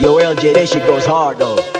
Yo, LJ, that shit goes hard though.